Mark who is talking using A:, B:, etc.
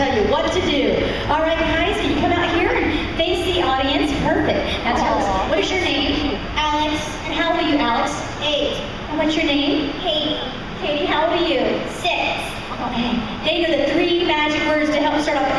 A: tell you what to do. All right, guys, can you come out here and face the audience? Perfect. Now tell us, what is your name? Alex. And how old are you, Alex? Eight. And what's your name? Katie. Katie, how old are you? Six. Okay. They know the three magic words to help start off